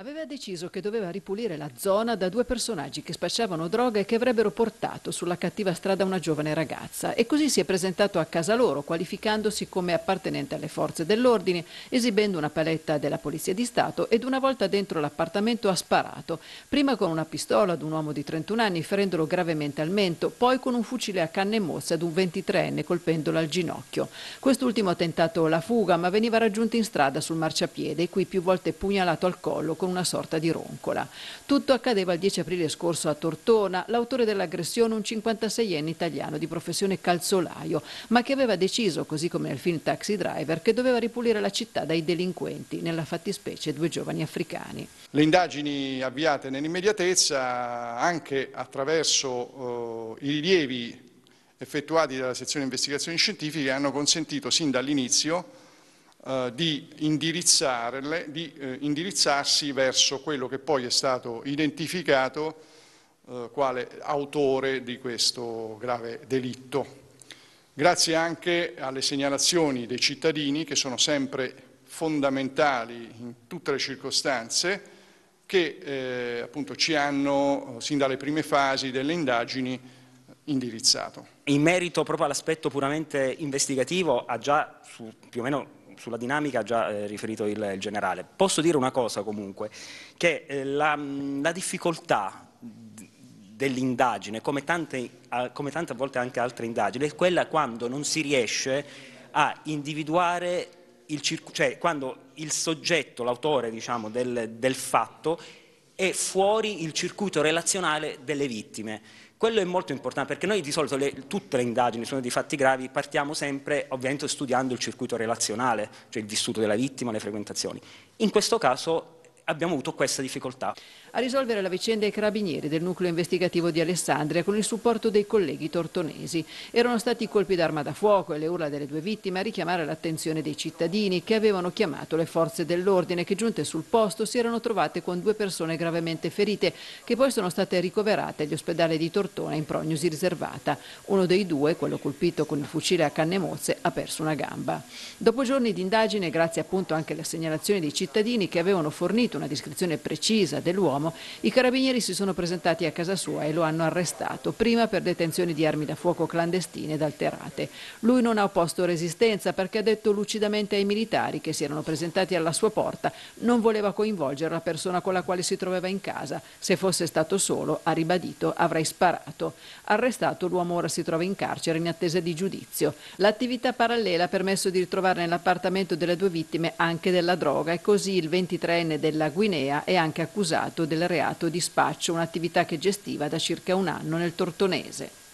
Aveva deciso che doveva ripulire la zona da due personaggi che spacciavano droga e che avrebbero portato sulla cattiva strada una giovane ragazza e così si è presentato a casa loro qualificandosi come appartenente alle forze dell'ordine, esibendo una paletta della Polizia di Stato ed una volta dentro l'appartamento ha sparato, prima con una pistola ad un uomo di 31 anni ferendolo gravemente al mento, poi con un fucile a canne mosse ad un 23enne colpendolo al ginocchio. Quest'ultimo ha tentato la fuga ma veniva raggiunto in strada sul marciapiede e qui più volte pugnalato al collo con con una sorta di roncola. Tutto accadeva il 10 aprile scorso a Tortona. L'autore dell'aggressione, un 56enne italiano di professione calzolaio, ma che aveva deciso, così come nel film Taxi Driver, che doveva ripulire la città dai delinquenti, nella fattispecie due giovani africani. Le indagini avviate nell'immediatezza, anche attraverso eh, i rilievi effettuati dalla sezione investigazioni scientifiche, hanno consentito sin dall'inizio eh, di, di eh, indirizzarsi verso quello che poi è stato identificato eh, quale autore di questo grave delitto. Grazie anche alle segnalazioni dei cittadini che sono sempre fondamentali in tutte le circostanze che eh, appunto ci hanno sin dalle prime fasi delle indagini indirizzato. In merito proprio all'aspetto puramente investigativo ha già su, più o meno sulla dinamica ha già eh, riferito il, il, generale. Posso dire una cosa comunque, che eh, la, la, difficoltà dell'indagine, come tante, come tante volte anche altre indagini, è quella quando non si riesce a individuare il cioè quando il soggetto, l'autore diciamo, del, del fatto è fuori il circuito relazionale delle vittime. Quello è molto importante perché noi di solito le, tutte le indagini sono di fatti gravi partiamo sempre ovviamente studiando il circuito relazionale, cioè il vissuto della vittima, le frequentazioni. In questo caso abbiamo avuto questa difficoltà. A risolvere la vicenda i carabinieri del nucleo investigativo di Alessandria con il supporto dei colleghi tortonesi. Erano stati i colpi d'arma da fuoco e le urla delle due vittime a richiamare l'attenzione dei cittadini che avevano chiamato le forze dell'ordine che giunte sul posto si erano trovate con due persone gravemente ferite che poi sono state ricoverate agli ospedali di Tortona in prognosi riservata. Uno dei due, quello colpito con il fucile a canne mozze, ha perso una gamba. Dopo giorni di indagine, grazie appunto anche alle segnalazioni dei cittadini che avevano fornito una descrizione precisa dell'uomo, i carabinieri si sono presentati a casa sua e lo hanno arrestato, prima per detenzione di armi da fuoco clandestine ed alterate. Lui non ha opposto resistenza perché ha detto lucidamente ai militari che si erano presentati alla sua porta non voleva coinvolgere la persona con la quale si trovava in casa. Se fosse stato solo, ha ribadito, avrei sparato. Arrestato, l'uomo ora si trova in carcere in attesa di giudizio. L'attività parallela ha permesso di ritrovare nell'appartamento delle due vittime anche della droga e così il 23enne della Guinea è anche accusato del reato di spaccio, un'attività che gestiva da circa un anno nel Tortonese.